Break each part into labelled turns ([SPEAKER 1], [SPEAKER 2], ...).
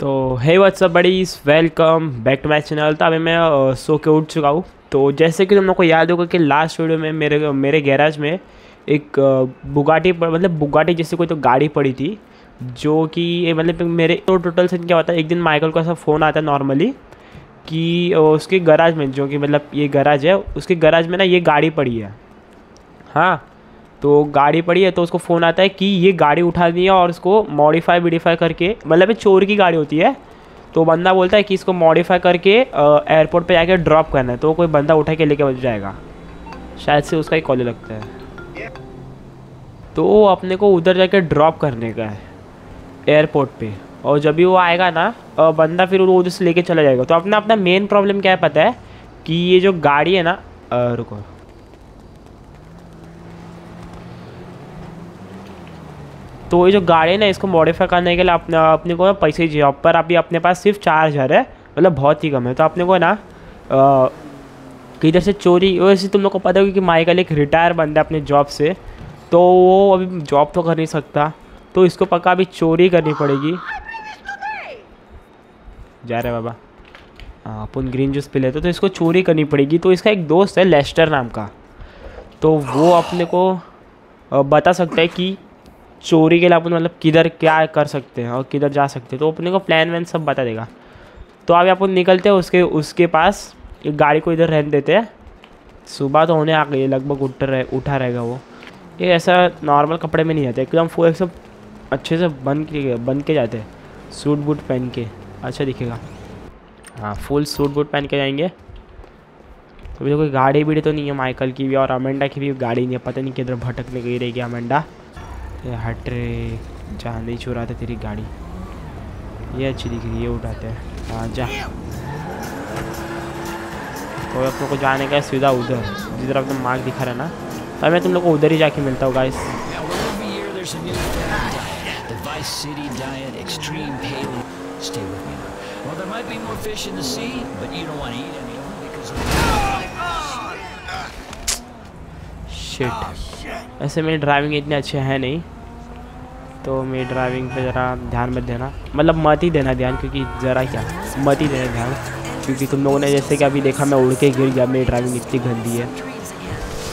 [SPEAKER 1] तो hey what's up buddies welcome back to my channel तो अभी मैं सो के उठ चुका हूँ। तो जैसे कि तुम लोग को याद होगा कि लास्ट वीडियो में मेरे मेरे गैराज में एक बुगाटी मतलब बुगाटी जैसी कोई तो गाड़ी पड़ी थी, जो कि मतलब मेरे तो टोटल सीन क्या होता है, एक दिन माइकल को ऐसा फ़ोन आता है नॉर्मली कि उसके गराज में, जो कि मतलब ये गराज है, उसके गराज में ना ये गाड़ी पड़ी है। हाँ तो गाड़ी पड़ी है तो उसको फ़ोन आता है कि ये गाड़ी उठा दी है और उसको मॉडिफाई विडिफाई करके मतलब चोर की गाड़ी होती है तो बंदा बोलता है कि इसको मॉडिफाई करके एयरपोर्ट पे जाके ड्रॉप करना है तो कोई बंदा उठा के लेके जाएगा। शायद से उसका ही कॉलेज लगता है। तो अपने को उधर जाके ड्रॉप करने का है एयरपोर्ट पे। और जब भी वो आएगा ना बंदा फिर वो उधर से लेके चला जाएगा। तो अपना अपना मेन प्रॉब्लम क्या है पता है? कि ये जो गाड़ी है ना रुको। तो ये जो गाड़ी है ना, इसको मॉडिफाई करने के लिए अपने अपने को ना पैसे चाहिए। पर अभी अपने पास सिर्फ़ चार हज़ार है मतलब बहुत ही कम है। तो अपने को ना किधर से चोरी, वैसे तुम लोग को पता होगा कि माइकल एक रिटायर बंदा है अपने जॉब से। तो वो अभी जॉब तो कर नहीं सकता। तो इसको पक्का अभी चोरी करनी पड़ेगी। जा रहे बाबा। हाँ अपन ग्रीन जूस पी लेते तो इसको चोरी करनी पड़ेगी। तो इसका एक दोस्त है लेस्टर नाम का। तो वो अपने को बता सकता है कि चोरी के लिए अपन मतलब किधर क्या कर सकते हैं और किधर जा सकते हैं। तो अपने को प्लान वैन सब बता देगा। तो अभी अपन निकलते हैं उसके उसके पास। एक गाड़ी को इधर रहने देते हैं। सुबह तो होने आ गई है, लगभग उठ रहे, उठा रहेगा वो। ये ऐसा नॉर्मल कपड़े में नहीं आते, एकदम फो एक सब अच्छे से बन के बन के जाते हैं। सूट बूट पहन के अच्छा दिखेगा। हाँ फुल सूट बूट पहन के जाएँगे। तो मुझे कोई गाड़ी बीड़ी तो नहीं है, माइकल की भी और अमेंडा की भी गाड़ी नहीं है, पता नहीं किधर भटकने गई रहेगी अमेंडा। हट रहे जहाँ नहीं छो था तेरी गाड़ी। ये अच्छी दिख रही है, ये उठाते हैं। हाँ, जा। कोई आप लोग को जाने का सीधा उधर। जिधर तरफ़ तुम मार्ग दिखा रहे ना तो मैं तुम लोग को उधर ही जाके मिलता हूँ गाइस ऐसे मेरी ड्राइविंग इतने अच्छे हैं नहीं। तो मेरी ड्राइविंग पे ज़रा ध्यान मत देना। मतलब मत ही देना ध्यान, क्योंकि ज़रा क्या, मत ही देना ध्यान, क्योंकि तुम लोगों ने जैसे कि अभी देखा, मैं उड़ के गिर गया, मेरी ड्राइविंग इतनी गंदी है।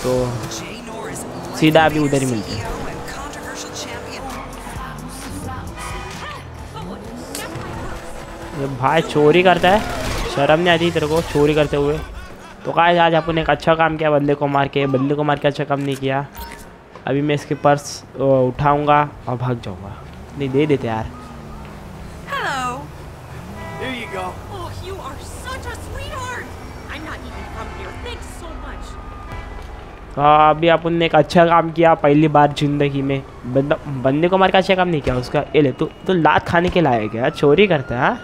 [SPEAKER 1] तो सीधा अभी उधर ही मिलते हैं। भाई, चोरी करता है? शर्म नहीं आती तेरे को, चोरी करते हुए। तो कहा आज अपन एक अच्छा काम किया, बंदे को मार के, बंदे को मार के अच्छा काम नहीं किया। अभी मैं इसके पर्स उठाऊँगा और भाग जाऊँगा। नहीं दे देते यार.
[SPEAKER 2] Oh.
[SPEAKER 1] तो अभी अपन ने एक अच्छा काम किया पहली बार ज़िंदगी में। बंदा बंदे को मार के अच्छा काम नहीं किया उसका। ये ले तो तो लात खाने के लायक है यार, चोरी करता है हाँ?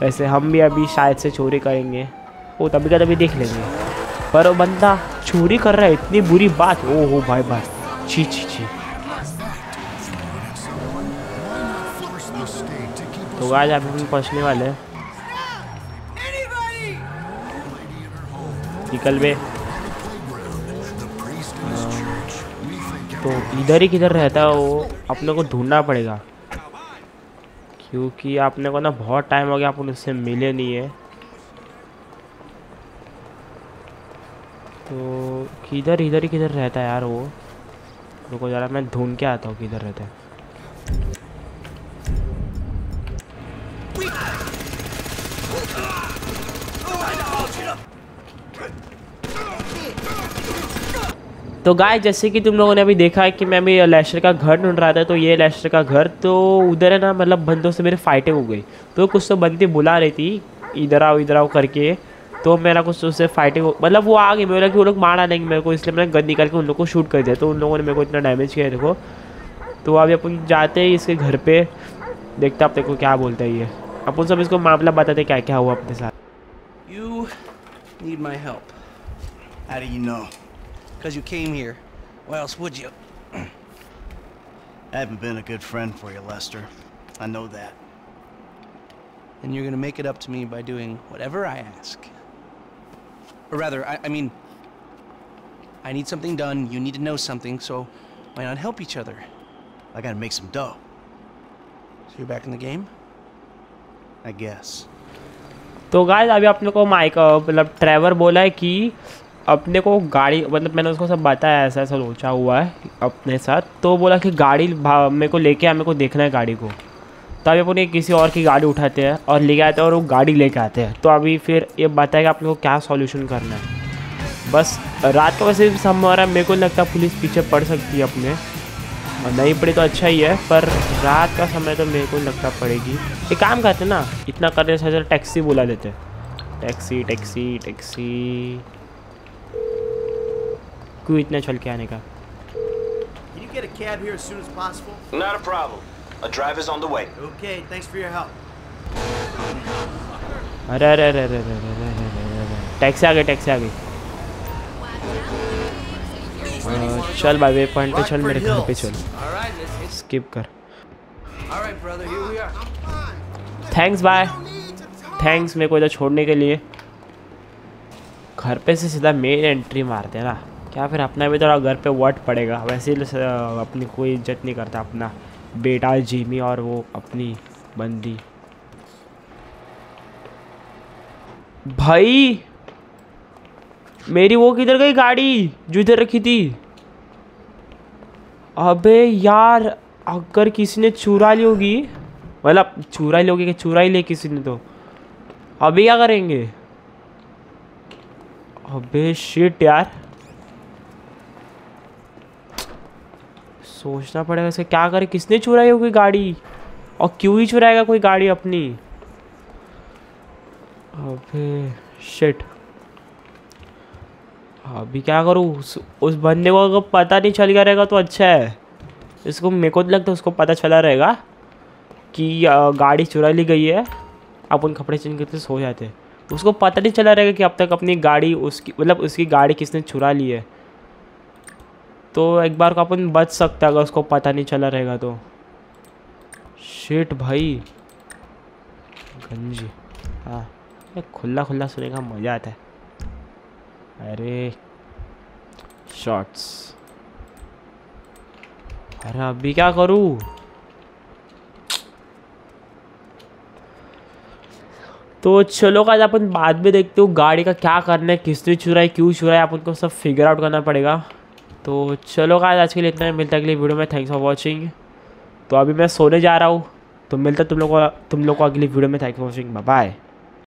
[SPEAKER 1] वैसे हम भी अभी शायद से चोरी करेंगे। वो तभी का तभी देख लेंगे। पर वो बंदा चोरी कर रहा है इतनी बुरी बात। ओ हो भाई भाई। छी छी छी तो आज अभी हम पहुँचने वाले हैं। निकल बे। तो इधर ही किधर रहता है वो अपने को ढूंढना पड़ेगा। क्योंकि आपने को ना बहुत टाइम हो गया अपन उससे मिले नहीं है। तो किधर, इधर ही किधर रहता है यार वो? रुको जरा, मैं ढूंढ के आता हूँ किधर रहता है। तो गाय जैसे कि तुम लोगों ने अभी देखा है कि मैं अभी लेस्टर का घर ढूंढ रहा था तो ये लेस्टर का घर तो उधर है ना मतलब बंदों से मेरे फाइटें हो गई। तो कुछ तो बंदी बुला रही थी, इधर आओ इधर आओ करके। तो मेरा कुछ उससे फाइटिंग मतलब वो आ गई मेरे लगा कि वो लोग मार डालेंगे मेरे को इसलिए मैंने गन निकाल के उन लोग को शूट कर दिया तो उन लोगों ने मेरे को इतना डैमेज किया देखो तो अभी अपन जाते हैं इसके घर पर देखते आप देखो क्या बोलते हैं ये अपन सब इसको मामला बताते क्या क्या हुआ अपने साथ
[SPEAKER 3] you need my
[SPEAKER 4] help I you know
[SPEAKER 3] Because you came here, what else would you?
[SPEAKER 4] I haven't been a good friend for you, Lester. I know that.
[SPEAKER 3] And you're gonna make it up to me by doing whatever I ask. Or rather, I, I mean, I need something done, you need to know something, so why not help each other?
[SPEAKER 4] I gotta make some dough.
[SPEAKER 3] So you're back in the game?
[SPEAKER 4] I guess.
[SPEAKER 1] तो guys अभी अपने को mic मतलब Trevor बोला है कि अपने को गाड़ी मतलब मैंने उसको सब बताया ऐसा ऐसा सोचा हुआ है अपने साथ तो बोला कि गाड़ी मेरे को लेके आ मेरे को देखना है गाड़ी को तो अभी अपन ये किसी और की गाड़ी उठाते हैं और लेके आते हैं और वो गाड़ी लेके आते हैं तो अभी फिर ये बताएगा अपने को क्या सॉल्यूशन करना है। बस रात का वैसे भी समय हो रहा है मेरे को नहीं लगता पुलिस पीछे पड़ सकती है अपने। और नहीं पड़ी तो अच्छा ही है पर रात का समय तो मेरे को नहीं लगता पड़ेगी। एक काम करते ना इतना करने से अच्छा टैक्सी बुला लेते टैक्सी टैक्सी टैक्सी क्यों इतना चल के आने का?
[SPEAKER 4] Can you get A
[SPEAKER 5] driver's on the way.
[SPEAKER 4] Okay, thanks for your help.
[SPEAKER 1] अरे अरे अरे अरे अरे अरे अरे अरे अरे टैक्सी आ गई। टैक्सी आ गई चल भाई वे पॉइंट पे चल मेरे घर पे चल। स्किप कर। थैंक्स बाय थैंक्स मेरे को इधर छोड़ने के लिए। घर पे से सीधा मेन एंट्री मारते हैं ना। क्या फिर अपना भी तो थोड़ा घर पे वर्ट पड़ेगा? वैसे तो, अपनी कोई इज़्ज़त नहीं करता अपना। बेटा जिमी और वो अपनी बंदी। भाई, मेरी वो किधर गई गाड़ी जो इधर रखी थी? अबे यार, अगर किसी ने चुरा ली होगी मतलब चुरा ली होगी कि चुरा ही ले किसी ने तो। अभी क्या करेंगे? अबे शिट यार। सोचना पड़ेगा इसे क्या करे किसने चुराई होगी गाड़ी? और क्यों ही चुराएगा कोई गाड़ी अपनी? अबे शिट अभी क्या करूँ? उस, उस बंदे को अगर पता नहीं चल गया रहेगा तो अच्छा है। इसको मेरे को लगता उसको पता चला रहेगा कि गाड़ी चुरा ली गई है। अपन कपड़े चेंज करते सो जाते। उसको पता नहीं चला रहेगा कि अब तक अपनी गाड़ी उसकी मतलब उसकी गाड़ी किसने चुरा ली है। तो एक बार को अपन बच सकते हैं, अगर उसको पता नहीं चला रहेगा तो। शिट भाई। गंजी। हाँ खुला खुला सुने का मज़ा आता है। अरे शॉर्ट्स अरे, अभी क्या करूँ? तो चलो आज अपन बाद में देखते हो गाड़ी का क्या करना है, किसने चुराई, क्यों चुराई, अपन को सब फिगर आउट करना पड़ेगा। तो चलो गाइस आज के लिए इतना ही। मिलता है अगली वीडियो में। थैंक्स फॉर वॉचिंग तो अभी मैं सोने जा रहा हूँ। तो मिलता तुम लोग तुम लोग को अगली वीडियो में। Thanks for watching bye